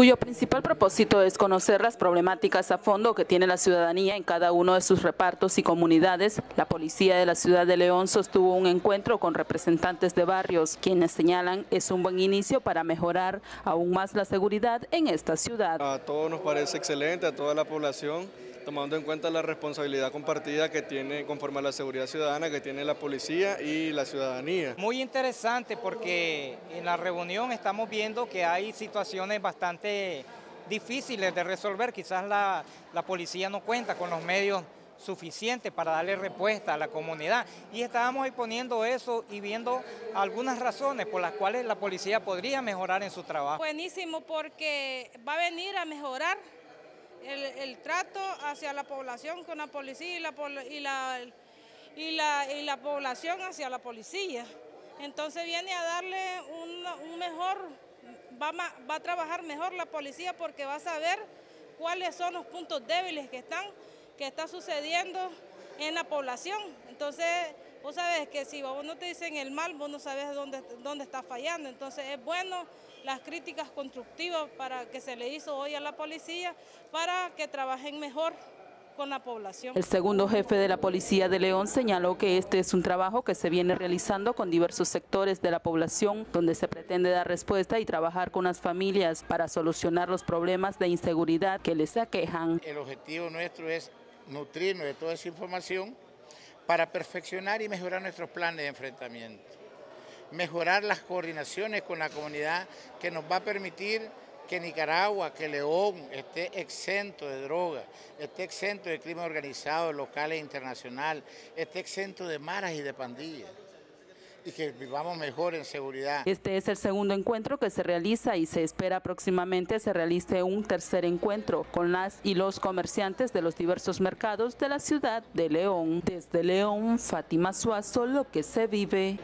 cuyo principal propósito es conocer las problemáticas a fondo que tiene la ciudadanía en cada uno de sus repartos y comunidades. La policía de la ciudad de León sostuvo un encuentro con representantes de barrios, quienes señalan es un buen inicio para mejorar aún más la seguridad en esta ciudad. A todos nos parece excelente, a toda la población tomando en cuenta la responsabilidad compartida que tiene conforme a la seguridad ciudadana que tiene la policía y la ciudadanía. Muy interesante porque en la reunión estamos viendo que hay situaciones bastante difíciles de resolver, quizás la, la policía no cuenta con los medios suficientes para darle respuesta a la comunidad y estábamos exponiendo eso y viendo algunas razones por las cuales la policía podría mejorar en su trabajo. Buenísimo porque va a venir a mejorar el, trato hacia la población con la policía y la, y la, y la, y la población hacia la policía. Entonces viene a darle un, mejor, va, va a trabajar mejor la policía porque va a saber cuáles son los puntos débiles que están, que está sucediendo en la población. Entonces, vos sabes que si vos no te dicen el mal, vos no sabes dónde, dónde está fallando. Entonces es bueno las críticas constructivas para que se le hizo hoy a la policía para que trabajen mejor con la población. El segundo jefe de la Policía de León señaló que este es un trabajo que se viene realizando con diversos sectores de la población, donde se pretende dar respuesta y trabajar con las familias para solucionar los problemas de inseguridad que les aquejan. El objetivo nuestro es nutrirnos de toda esa información para perfeccionar y mejorar nuestros planes de enfrentamiento. Mejorar las coordinaciones con la comunidad que nos va a permitir que Nicaragua, que León esté exento de drogas, esté exento de crimen organizado local e internacional, esté exento de maras y de pandillas y que vivamos mejor en seguridad. Este es el segundo encuentro que se realiza y se espera próximamente se realice un tercer encuentro con las y los comerciantes de los diversos mercados de la ciudad de León. Desde León, Fátima Suazo, lo que se vive.